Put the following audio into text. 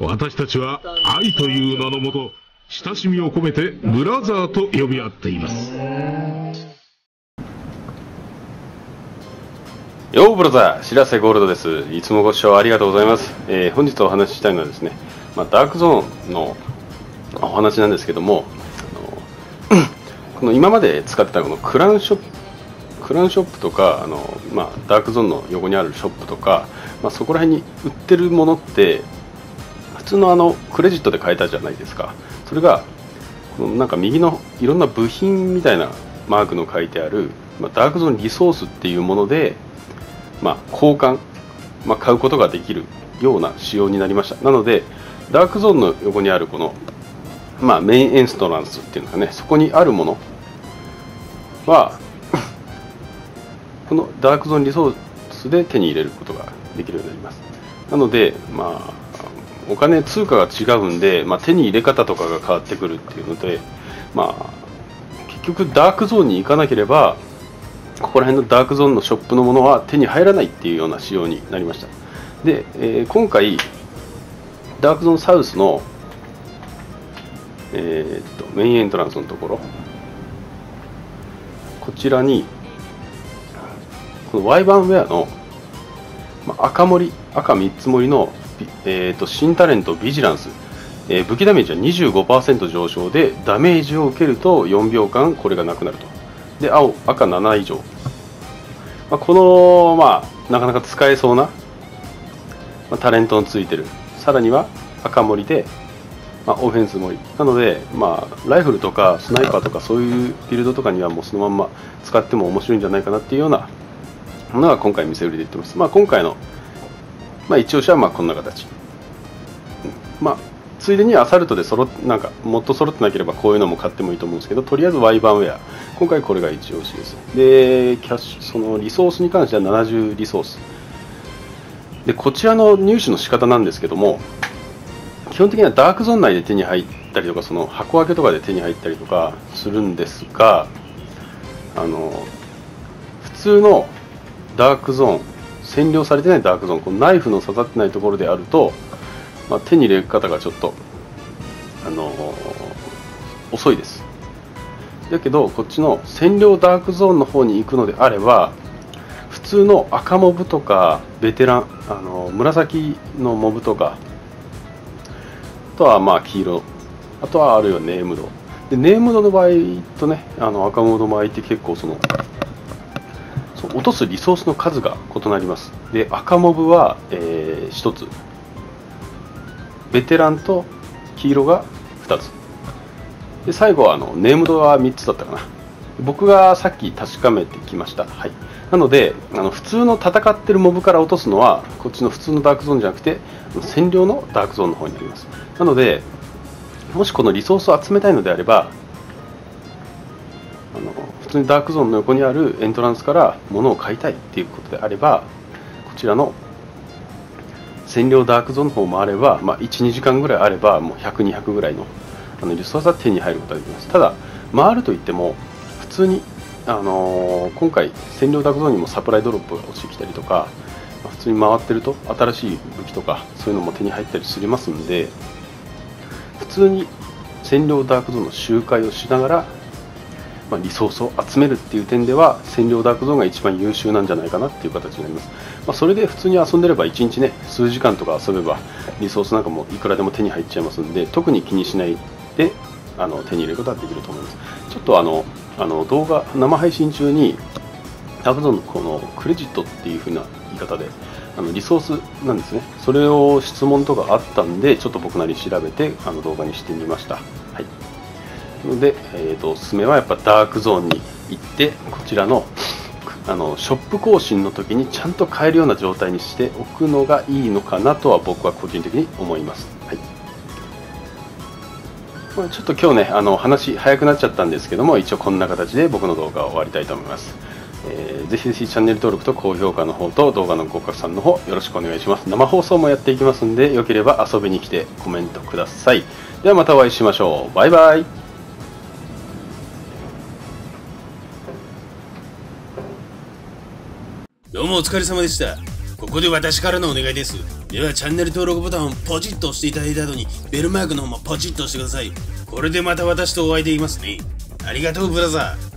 私たちは愛という名のもと親しみを込めてブラザーと呼び合っていますよーブラザー、白瀬ゴールドです。いつもご視聴ありがとうございます。えー本日お話ししたいのはですね、まあ、ダークゾーンのお話なんですけども、あの この今まで使ってたこのクラウンショップ、クラウンショップとか、あのまあ、ダークゾーンの横にあるショップとか、まあ、そこら辺に売ってるものって、普通のあのクレジットで買えたじゃないですか。それが、このなんか右のいろんな部品みたいなマークの書いてある、まあ、ダークゾーンリソースっていうもので、まあ、交換、まあ、買うことができるような仕様になりましたなのでダークゾーンの横にあるこの、まあ、メインエンストランスっていうのがねそこにあるものは このダークゾーンリソースで手に入れることができるようになります。なのでまあお金通貨が違うんで、まあ、手に入れ方とかが変わってくるっていうのでまあ結局ダークゾーンに行かなければここら辺のダークゾーンのショップのものは手に入らないっていうような仕様になりました。で、えー今回ダークゾーンサウスの、えーっとメインエントランスのところこちらにこの Y バンウェアの、まあ赤盛赤3つ盛りの、えーっと新タレントビジランス。えー武器ダメージは25%上昇でダメージを受けると4秒間これがなくなると。で青赤7以上、まあ、この、まあ、なかなか使えそうな、まあ、タレントのついてる。さらには赤盛りで、まあ、オフェンス盛りなので、まあ、ライフルとかスナイパーとかそういうビルドとかにはもうそのまんま使っても面白いんじゃないかなっていうようなのが今回見せ売りで言ってます、まあ、今回の、まあ、一押しはまあこんな形。まあついでにアサルトで揃っなんかもっと揃ってなければこういうのも買ってもいいと思うんですけどとりあえず Y バンウェア。今回これが一押しです。でキャッシュそのリソースに関しては70リソース。でこちらの入手の仕方なんですけども基本的にはダークゾーン内で手に入ったりとかその箱開けとかで手に入ったりとかするんですがあの普通のダークゾーン占領されてないダークゾーンこのナイフの刺さってないところであるとまあ、手に入れ方がちょっと、あのー遅いです。だけどこっちの占領ダークゾーンの方に行くのであれば普通の赤モブとかベテラン、あのー紫のモブとかあとはまあ黄色あとはあるいはネームド。でネームドの場合とねあの赤モブの場合って結構その落とすリソースの数が異なります。で赤モブは、え1つ。ベテランと黄色が2つ。で最後はあのネームドは3つだったかな。僕がさっき確かめてきました、はい、なのであの普通の戦ってるモブから落とすのはこっちの普通のダークゾーンじゃなくて占領のダークゾーンの方になります。なのでもしこのリソースを集めたいのであればあの普通にダークゾーンの横にあるエントランスから物を買いたいっていうことであればこちらの占領ダークゾーンの方もあれば、まあ、12時間ぐらいあればもう100200ぐらいのあのリソースは手に入ることができます。ただ回るといっても普通に、あのー今回占領ダークゾーンにもサプライドロップが落ちてきたりとか、普通に回ってると新しい武器とかそういうのも手に入ったりしますんで普通に占領ダークゾーンの周回をしながら、まあ、リソースを集めるっていう点では占領ダークゾーンが一番優秀なんじゃないかなっていう形になります、まあ、それで普通に遊んでれば1日ね数時間とか遊べばリソースなんかもいくらでも手に入っちゃいますんで特に気にしないであの手に入れることができると思います。ちょっとあのあの動画生配信中にダークゾーンのこのクレジットっていう風な言い方であのリソースなんですね。それを質問とかあったんでちょっと僕なり調べてあの動画にしてみました。はい。ので、えー、とおすすめはやっぱダークゾーンに行ってこちらのあのショップ更新の時にちゃんと買えるような状態にしておくのがいいのかなとは僕は個人的に思います、はい。ま、ちょっと今日ねあの話早くなっちゃったんですけども一応こんな形で僕の動画を終わりたいと思います、えーぜひぜひチャンネル登録と高評価の方と動画のご拡散の方よろしくお願いします。生放送もやっていきますんでよければ遊びに来てコメントください。ではまたお会いしましょう。バイバイ。どうもお疲れ様でした。ここで私からのお願いです。ではチャンネル登録ボタンをポチッと押していただいた後にベルマークの方もポチッと押してくださいこれでまた私とお会いできますねありがとうブラザー